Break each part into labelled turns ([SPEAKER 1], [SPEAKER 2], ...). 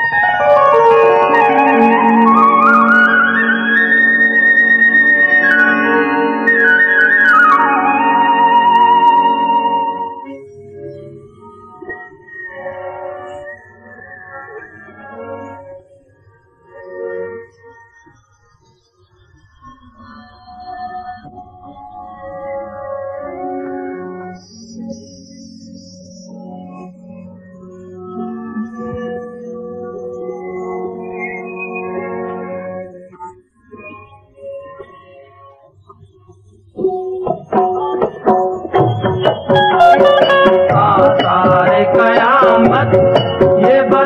[SPEAKER 1] सारे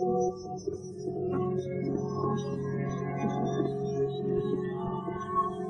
[SPEAKER 1] Thank you.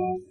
[SPEAKER 2] Yes.